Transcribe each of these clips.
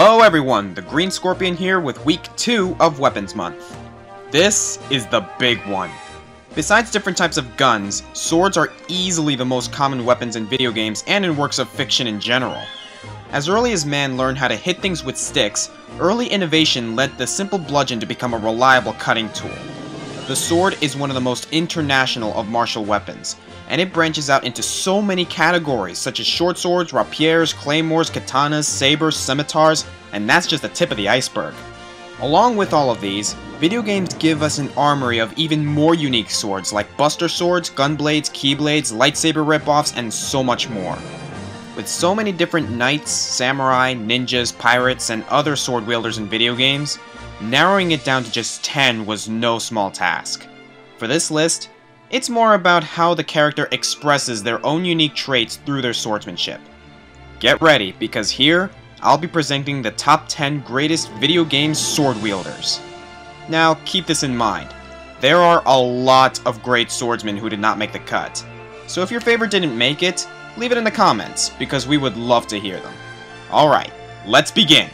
Hello everyone, the Green Scorpion here with week 2 of Weapons Month. This is the big one. Besides different types of guns, swords are easily the most common weapons in video games and in works of fiction in general. As early as man learned how to hit things with sticks, early innovation led the simple bludgeon to become a reliable cutting tool. The sword is one of the most international of martial weapons, and it branches out into so many categories such as short swords, rapiers, claymores, katanas, sabers, scimitars, and that's just the tip of the iceberg. Along with all of these, video games give us an armory of even more unique swords like buster swords, gunblades, keyblades, lightsaber ripoffs, and so much more. With so many different knights, samurai, ninjas, pirates, and other sword wielders in video games, narrowing it down to just 10 was no small task. For this list, it's more about how the character expresses their own unique traits through their swordsmanship. Get ready, because here, I'll be presenting the top 10 greatest video game sword wielders. Now, keep this in mind. There are a lot of great swordsmen who did not make the cut. So if your favorite didn't make it, leave it in the comments, because we would love to hear them. Alright, let's begin!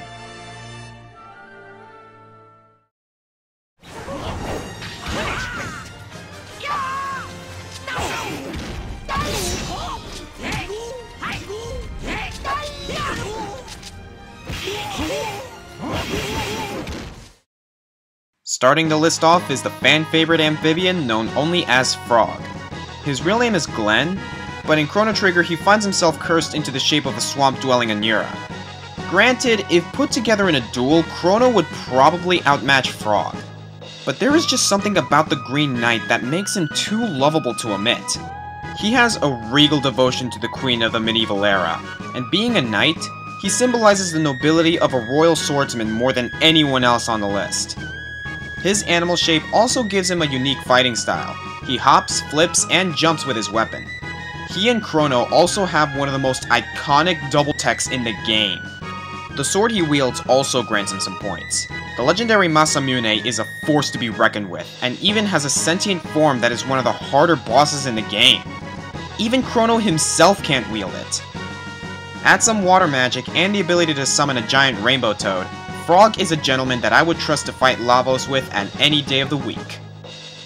Starting the list off is the fan favorite amphibian known only as Frog. His real name is Glenn, but in Chrono Trigger he finds himself cursed into the shape of a swamp-dwelling Anura. Granted, if put together in a duel, Chrono would probably outmatch Frog. But there is just something about the Green Knight that makes him too lovable to omit. He has a regal devotion to the queen of the medieval era, and being a knight, he symbolizes the nobility of a royal swordsman more than anyone else on the list. His animal shape also gives him a unique fighting style. He hops, flips, and jumps with his weapon. He and Chrono also have one of the most iconic double techs in the game. The sword he wields also grants him some points. The legendary Masamune is a force to be reckoned with, and even has a sentient form that is one of the harder bosses in the game. Even Chrono himself can't wield it. Add some water magic and the ability to summon a giant rainbow toad, Frog is a gentleman that I would trust to fight Lavos with on any day of the week.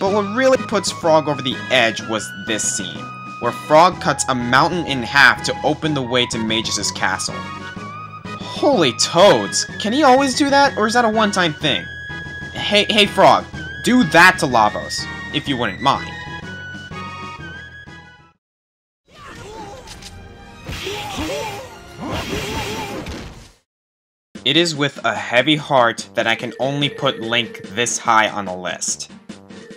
But what really puts Frog over the edge was this scene, where Frog cuts a mountain in half to open the way to Magus' castle. Holy toads, can he always do that, or is that a one-time thing? Hey, hey Frog, do that to Lavos, if you wouldn't mind. It is with a heavy heart that I can only put Link this high on the list.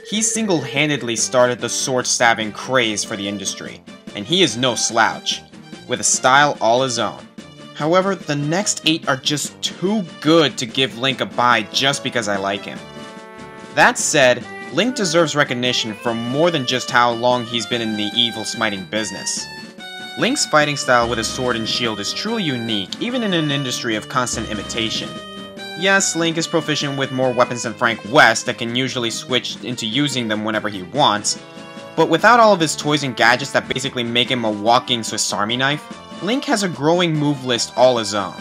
He single-handedly started the sword-stabbing craze for the industry, and he is no slouch, with a style all his own. However, the next 8 are just too good to give Link a bye just because I like him. That said, Link deserves recognition for more than just how long he's been in the evil smiting business. Link's fighting style with his sword and shield is truly unique, even in an industry of constant imitation. Yes, Link is proficient with more weapons than Frank West that can usually switch into using them whenever he wants, but without all of his toys and gadgets that basically make him a walking Swiss Army knife, Link has a growing move list all his own.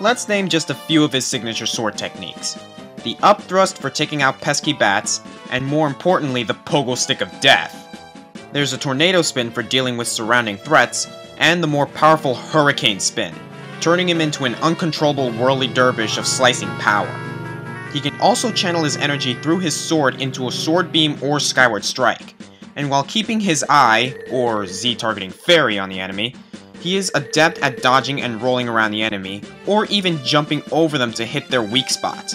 Let's name just a few of his signature sword techniques. The up thrust for taking out pesky bats, and more importantly the pogo stick of death. There's a Tornado Spin for dealing with surrounding threats, and the more powerful Hurricane Spin, turning him into an uncontrollable whirly dervish of slicing power. He can also channel his energy through his sword into a Sword Beam or Skyward Strike, and while keeping his eye, or Z-targeting fairy on the enemy, he is adept at dodging and rolling around the enemy, or even jumping over them to hit their weak spot.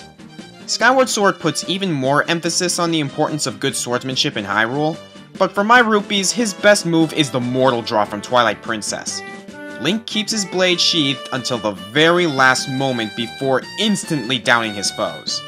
Skyward Sword puts even more emphasis on the importance of good swordsmanship in Hyrule, but for my rupees, his best move is the Mortal Draw from Twilight Princess. Link keeps his blade sheathed until the very last moment before instantly downing his foes.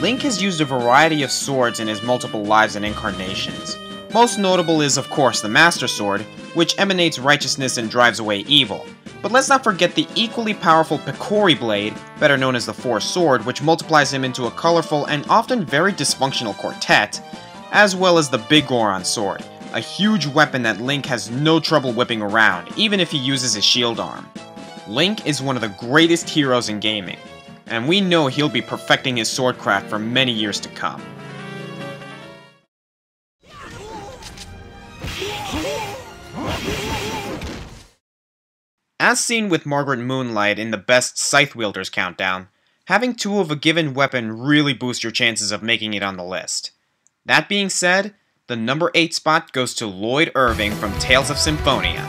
Link has used a variety of swords in his multiple lives and incarnations. Most notable is, of course, the Master Sword, which emanates righteousness and drives away evil. But let's not forget the equally powerful Picori Blade, better known as the Four Sword, which multiplies him into a colorful and often very dysfunctional quartet, as well as the Big Goron sword, a huge weapon that Link has no trouble whipping around, even if he uses his shield arm. Link is one of the greatest heroes in gaming, and we know he'll be perfecting his swordcraft for many years to come. As seen with Margaret Moonlight in the best Scythe Wielders countdown, having two of a given weapon really boosts your chances of making it on the list. That being said, the number 8 spot goes to Lloyd Irving from Tales of Symphonia.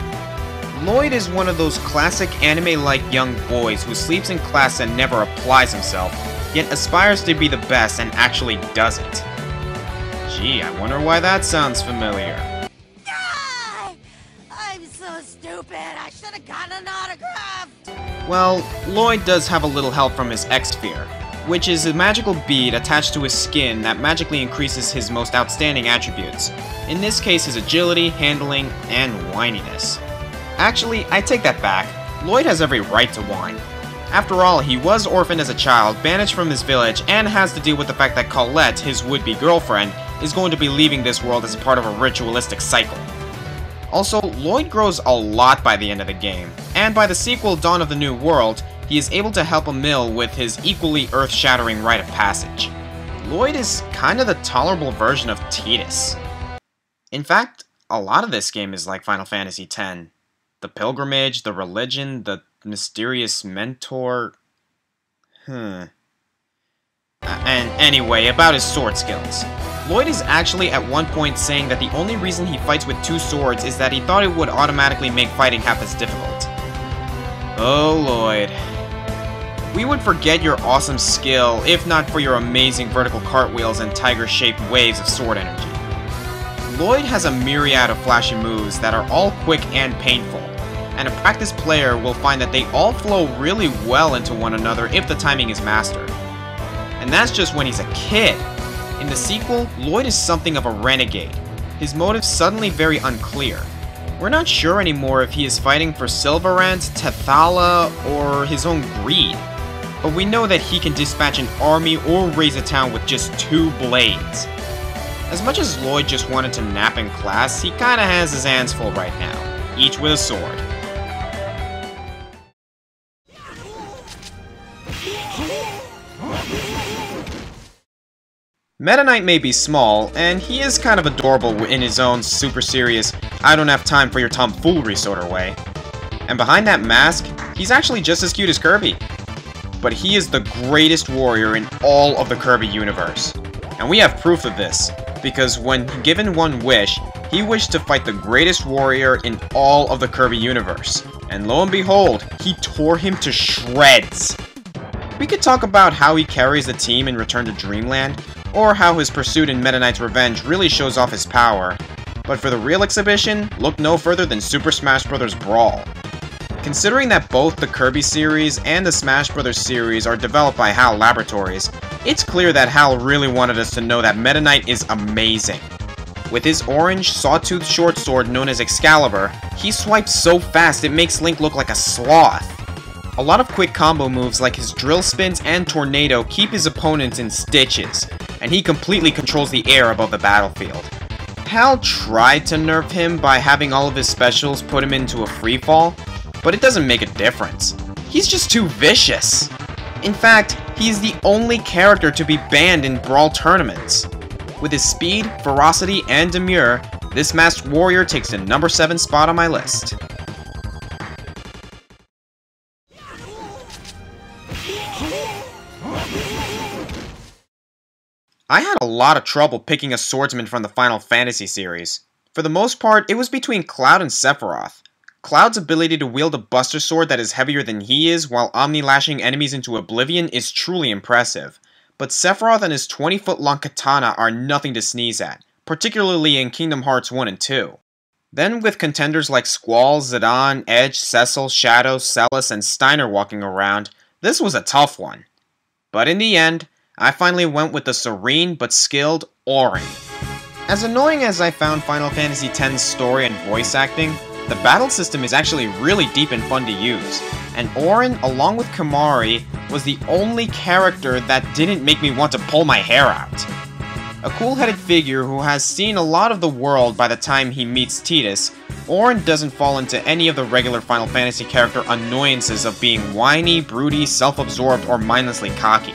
Lloyd is one of those classic anime-like young boys who sleeps in class and never applies himself, yet aspires to be the best and actually does it. Gee, I wonder why that sounds familiar. I'm so stupid. I should have gotten an autograph. Well, Lloyd does have a little help from his Exsphere, which is a magical bead attached to his skin that magically increases his most outstanding attributes. In this case, his agility, handling, and whininess. Actually, I take that back. Lloyd has every right to whine. After all, he was orphaned as a child, banished from his village, and has to deal with the fact that Colette, his would-be girlfriend, is going to be leaving this world as part of a ritualistic cycle. Also, Lloyd grows a lot by the end of the game, and by the sequel Dawn of the New World, he is able to help Emil with his equally earth-shattering rite of passage. Lloyd is kinda the tolerable version of Tidus. In fact, a lot of this game is like Final Fantasy X. The pilgrimage, the religion, the mysterious mentor... Hmm. And anyway, about his sword skills. Lloyd is actually at one point saying that the only reason he fights with two swords is that he thought it would automatically make fighting half as difficult. Oh, Lloyd. We would forget your awesome skill if not for your amazing vertical cartwheels and tiger-shaped waves of sword energy. Lloyd has a myriad of flashy moves that are all quick and painful, and a practiced player will find that they all flow really well into one another if the timing is mastered. And that's just when he's a kid. In the sequel, Lloyd is something of a renegade. His motives suddenly very unclear. We're not sure anymore if he is fighting for Sylvarant, Tethe'alla, or his own greed. But we know that he can dispatch an army or raze a town with just two blades. As much as Lloyd just wanted to nap in class, he kinda has his hands full right now, each with a sword. Meta Knight may be small, and he is kind of adorable in his own super serious, I don't have time for your tomfoolery sort of way. And behind that mask, he's actually just as cute as Kirby. But he is the greatest warrior in all of the Kirby universe. And we have proof of this, because when given one wish, he wished to fight the greatest warrior in all of the Kirby universe. And lo and behold, he tore him to shreds. We could talk about how he carries the team in Return to Dreamland, or how his pursuit in Meta Knight's Revenge really shows off his power. But for the real exhibition, look no further than Super Smash Bros. Brawl. Considering that both the Kirby series and the Smash Bros. series are developed by HAL Laboratories, it's clear that HAL really wanted us to know that Meta Knight is amazing. With his orange, sawtooth short sword known as Excalibur, he swipes so fast it makes Link look like a sloth. A lot of quick combo moves like his drill spins and tornado keep his opponents in stitches, and he completely controls the air above the battlefield. Hal tried to nerf him by having all of his specials put him into a free fall, but it doesn't make a difference. He's just too vicious. In fact, he's the only character to be banned in Brawl tournaments. With his speed, ferocity, and demure, this masked warrior takes the number 7 spot on my list. I had a lot of trouble picking a swordsman from the Final Fantasy series. For the most part, it was between Cloud and Sephiroth. Cloud's ability to wield a Buster Sword that is heavier than he is while omnislashing enemies into oblivion is truly impressive. But Sephiroth and his 20-foot long katana are nothing to sneeze at, particularly in Kingdom Hearts 1 and 2. Then with contenders like Squall, Zidane, Edge, Cecil, Shadow, Celes, and Steiner walking around, this was a tough one. But in the end, I finally went with the serene but skilled Auron. As annoying as I found Final Fantasy X's story and voice acting, the battle system is actually really deep and fun to use, and Auron, along with Kimahri, was the only character that didn't make me want to pull my hair out. A cool-headed figure who has seen a lot of the world by the time he meets Tidus, Auron doesn't fall into any of the regular Final Fantasy character annoyances of being whiny, broody, self-absorbed, or mindlessly cocky.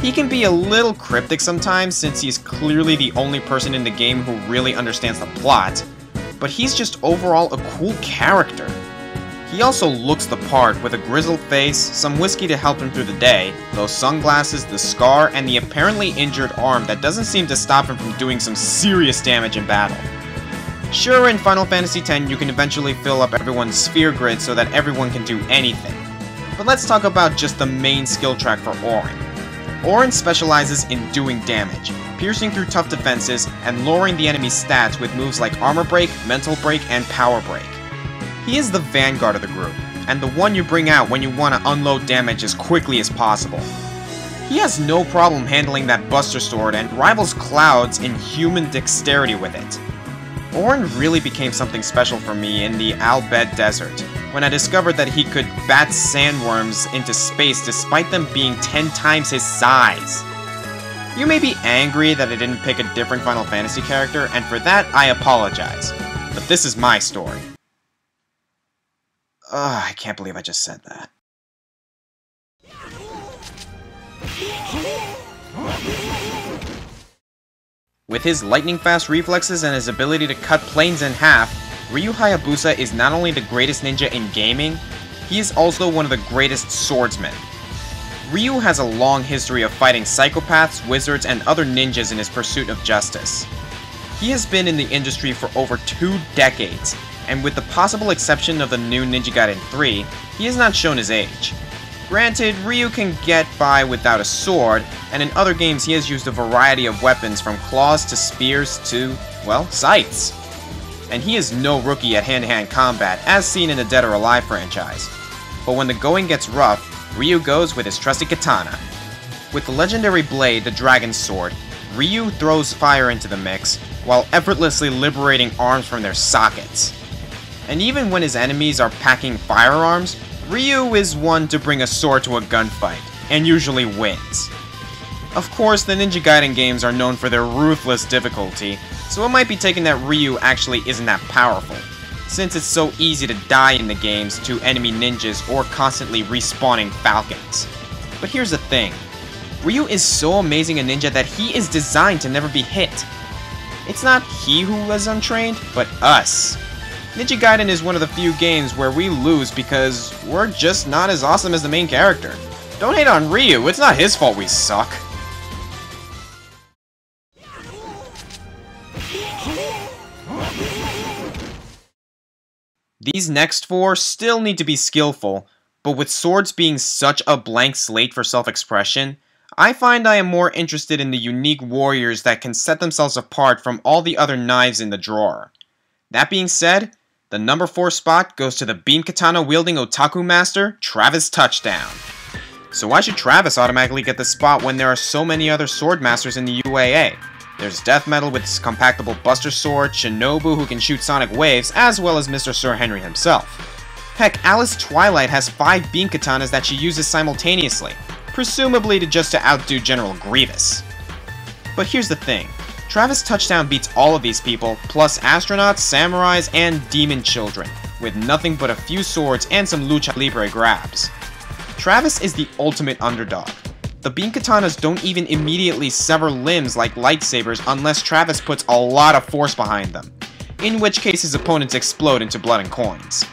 He can be a little cryptic sometimes since he's clearly the only person in the game who really understands the plot, but he's just overall a cool character. He also looks the part with a grizzled face, some whiskey to help him through the day, those sunglasses, the scar, and the apparently injured arm that doesn't seem to stop him from doing some serious damage in battle. Sure, in Final Fantasy X you can eventually fill up everyone's sphere grid so that everyone can do anything. But let's talk about just the main skill track for Auron. Auron specializes in doing damage, piercing through tough defenses, and lowering the enemy's stats with moves like Armor Break, Mental Break, and Power Break. He is the vanguard of the group, and the one you bring out when you want to unload damage as quickly as possible. He has no problem handling that Buster Sword and rivals Clouds in human dexterity with it. Auron really became something special for me in the Al Bhed Desert, when I discovered that he could bat sandworms into space despite them being 10 times his size. You may be angry that I didn't pick a different Final Fantasy character, and for that I apologize. But this is my story. Ugh, I can't believe I just said that. With his lightning-fast reflexes and his ability to cut planes in half, Ryu Hayabusa is not only the greatest ninja in gaming, he is also one of the greatest swordsmen. Ryu has a long history of fighting psychopaths, wizards, and other ninjas in his pursuit of justice. He has been in the industry for over two decades, and with the possible exception of the new Ninja Gaiden 3, he has not shown his age. Granted, Ryu can get by without a sword, and in other games he has used a variety of weapons from claws to spears to, well, scythes. And he is no rookie at hand-to-hand -hand combat, as seen in the Dead or Alive franchise. But when the going gets rough, Ryu goes with his trusty katana. With the legendary blade, the Dragon Sword, Ryu throws fire into the mix, while effortlessly liberating arms from their sockets and even when his enemies are packing firearms, Ryu is one to bring a sword to a gunfight, and usually wins. Of course, the Ninja Gaiden games are known for their ruthless difficulty, so it might be taken that Ryu actually isn't that powerful, since it's so easy to die in the games to enemy ninjas or constantly respawning falcons. But here's the thing, Ryu is so amazing a ninja that he is designed to never be hit. It's not he who was untrained, but us. Ninja Gaiden is one of the few games where we lose because we're just not as awesome as the main character. Don't hate on Ryu, it's not his fault we suck. These next four still need to be skillful, but with swords being such a blank slate for self-expression, I find I am more interested in the unique warriors that can set themselves apart from all the other knives in the drawer. That being said, the number 4 spot goes to the beam katana wielding otaku master, Travis Touchdown. So why should Travis automatically get the spot when there are so many other sword masters in the UAA? There's Death Metal with his compactable Buster Sword, Shinobu who can shoot sonic waves, as well as Mr. Sir Henry himself. Heck, Alice Twilight has 5 beam katanas that she uses simultaneously, presumably to just to outdo General Grievous. But here's the thing, Travis Touchdown beats all of these people, plus astronauts, samurais, and demon children, with nothing but a few swords and some lucha libre grabs. Travis is the ultimate underdog. The beam katanas don't even immediately sever limbs like lightsabers unless Travis puts a lot of force behind them, in which case his opponents explode into blood and coins.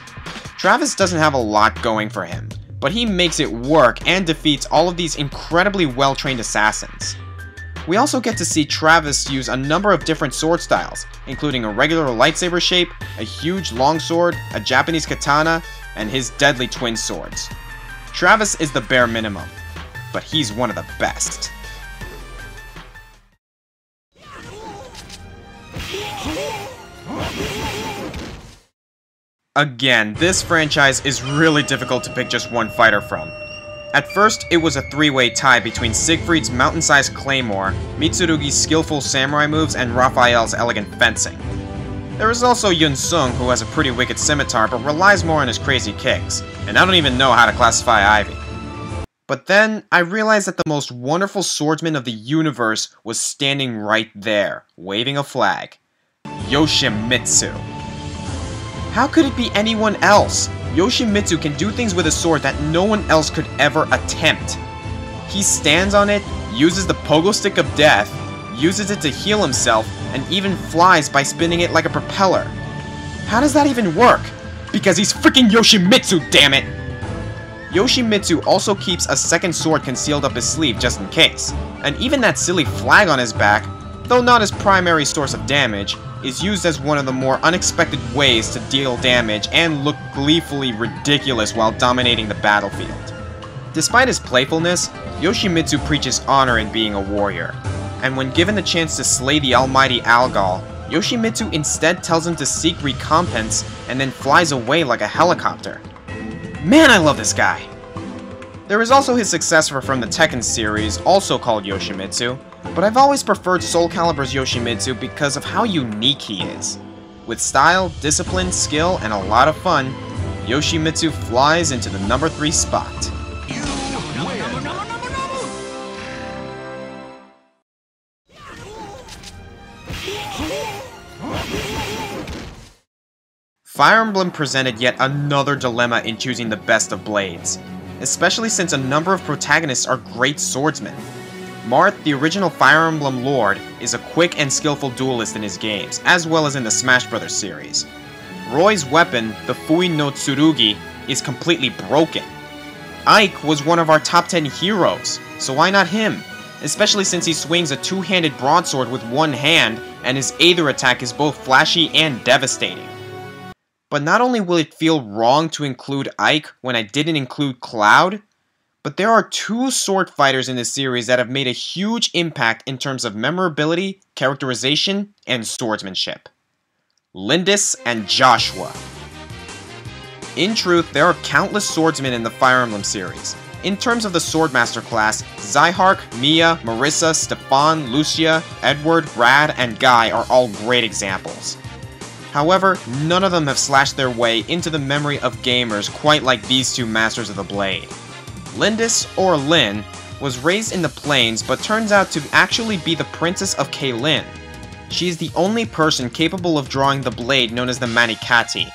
Travis doesn't have a lot going for him, but he makes it work and defeats all of these incredibly well-trained assassins. We also get to see Travis use a number of different sword styles, including a regular lightsaber shape, a huge longsword, a Japanese katana, and his deadly twin swords. Travis is the bare minimum, but he's one of the best. Again, this franchise is really difficult to pick just one fighter from. At first, it was a three-way tie between Siegfried's mountain-sized claymore, Mitsurugi's skillful samurai moves, and Raphael's elegant fencing. There is also Yun-seong, who has a pretty wicked scimitar but relies more on his crazy kicks, and I don't even know how to classify Ivy. But then, I realized that the most wonderful swordsman of the universe was standing right there, waving a flag. Yoshimitsu. How could it be anyone else? Yoshimitsu can do things with a sword that no one else could ever attempt. He stands on it, uses the pogo stick of death, uses it to heal himself, and even flies by spinning it like a propeller. How does that even work? Because he's freaking Yoshimitsu, damn it! Yoshimitsu also keeps a second sword concealed up his sleeve just in case, and even that silly flag on his back, though not his primary source of damage, is used as one of the more unexpected ways to deal damage and look gleefully ridiculous while dominating the battlefield. Despite his playfulness, Yoshimitsu preaches honor in being a warrior, and when given the chance to slay the almighty Algol, Yoshimitsu instead tells him to seek recompense and then flies away like a helicopter. Man, I love this guy! There is also his successor from the Tekken series, also called Yoshimitsu, but I've always preferred Soul Calibur's Yoshimitsu because of how unique he is. With style, discipline, skill, and a lot of fun, Yoshimitsu flies into the number 3 spot. Fire Emblem presented yet another dilemma in choosing the best of blades, especially since a number of protagonists are great swordsmen. Marth, the original Fire Emblem Lord, is a quick and skillful duelist in his games, as well as in the Smash Bros. series. Roy's weapon, the Fuin no Tsurugi, is completely broken. Ike was one of our top 10 heroes, so why not him? Especially since he swings a two-handed broadsword with one hand, and his Aether attack is both flashy and devastating. But not only will it feel wrong to include Ike when I didn't include Cloud, but there are two sword fighters in this series that have made a huge impact in terms of memorability, characterization, and swordsmanship. Lindis and Joshua. In truth, there are countless swordsmen in the Fire Emblem series. In terms of the Swordmaster class, Zihark, Mia, Marisa, Stefan, Lucia, Edward, Rad, and Guy are all great examples. However, none of them have slashed their way into the memory of gamers quite like these two Masters of the Blade. Lindis, or Lyn, was raised in the plains but turns out to actually be the Princess of Caelin. She is the only person capable of drawing the blade known as the Mani Katti.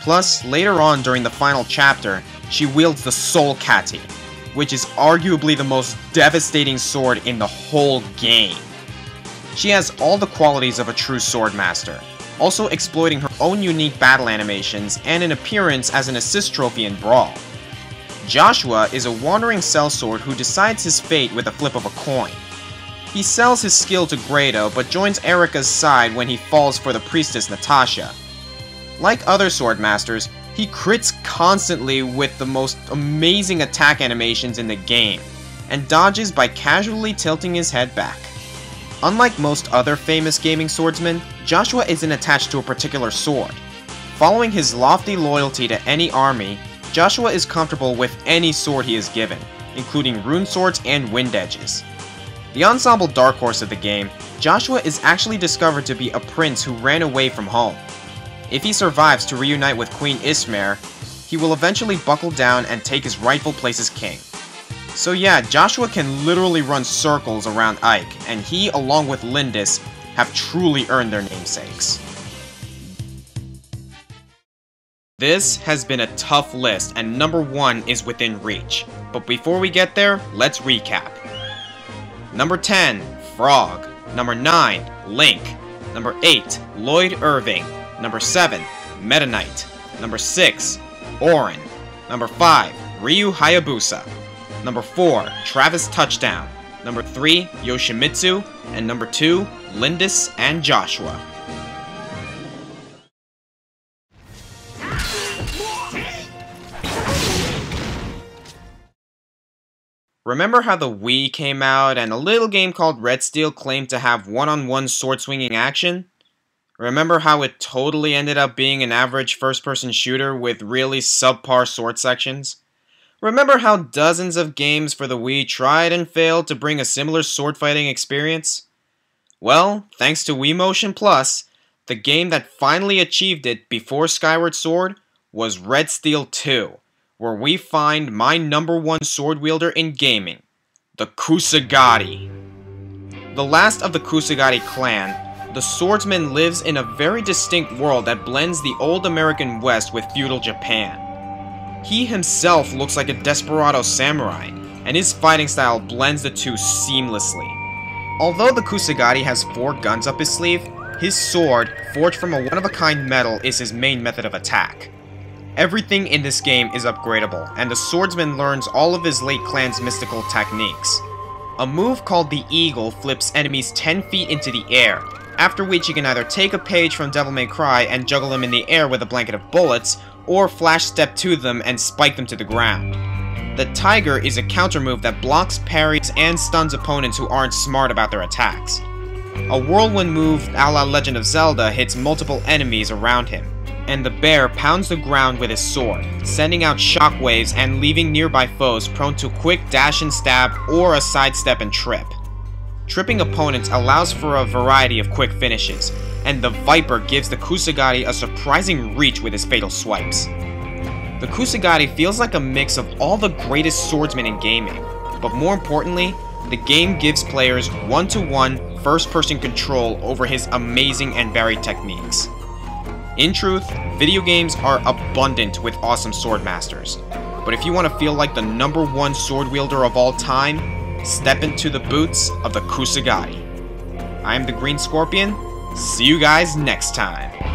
Plus, later on during the final chapter, she wields the Sol Katti, which is arguably the most devastating sword in the whole game. She has all the qualities of a true swordmaster, also exploiting her own unique battle animations and an appearance as an assist trophy in Brawl. Joshua is a wandering sellsword who decides his fate with a flip of a coin. He sells his skill to Grado, but joins Eirika's side when he falls for the priestess Natasha. Like other swordmasters, he crits constantly with the most amazing attack animations in the game, and dodges by casually tilting his head back. Unlike most other famous gaming swordsmen, Joshua isn't attached to a particular sword. Following his lofty loyalty to any army, Joshua is comfortable with any sword he is given, including rune swords and wind edges. The ensemble dark horse of the game, Joshua is actually discovered to be a prince who ran away from home. If he survives to reunite with Queen Ismaire, he will eventually buckle down and take his rightful place as king. So yeah, Joshua can literally run circles around Ike, and he, along with Lindis, have truly earned their namesakes. This has been a tough list, and number one is within reach. But before we get there, let's recap. Number 10, Frog. Number 9, Link. Number 8, Lloyd Irving. Number 7, Meta Knight. Number 6, Auron. Number 5, Ryu Hayabusa. Number 4, Travis Touchdown. Number 3, Yoshimitsu. And number 2, Lindis and Joshua. Remember how the Wii came out and a little game called Red Steel claimed to have one-on-one -on -one sword swinging action? Remember how it totally ended up being an average first-person shooter with really subpar sword sections? Remember how dozens of games for the Wii tried and failed to bring a similar sword fighting experience? Well, thanks to Wii Motion Plus, the game that finally achieved it before Skyward Sword was Red Steel 2, where we find my number one sword wielder in gaming, the Kusagari. The last of the Kusagari clan, the swordsman lives in a very distinct world that blends the old American West with feudal Japan. He himself looks like a desperado samurai, and his fighting style blends the two seamlessly. Although the Kusagari has four guns up his sleeve, his sword, forged from a one-of-a-kind metal, is his main method of attack. Everything in this game is upgradable, and the swordsman learns all of his late clan's mystical techniques. A move called the Eagle flips enemies 10 feet into the air, after which you can either take a page from Devil May Cry and juggle them in the air with a blanket of bullets, or flash step to them and spike them to the ground. The Tiger is a counter move that blocks, parries, and stuns opponents who aren't smart about their attacks. A whirlwind move a la Legend of Zelda hits multiple enemies around him, and the bear pounds the ground with his sword, sending out shockwaves and leaving nearby foes prone to quick dash and stab or a sidestep and trip. Tripping opponents allows for a variety of quick finishes, and the Viper gives the Kusagari a surprising reach with his fatal swipes. The Kusagari feels like a mix of all the greatest swordsmen in gaming, but more importantly, the game gives players one-to-one first-person control over his amazing and varied techniques. In truth, video games are abundant with awesome sword masters. But if you want to feel like the number one sword wielder of all time, step into the boots of the Kusagari. I am the Green Scorpion. See you guys next time.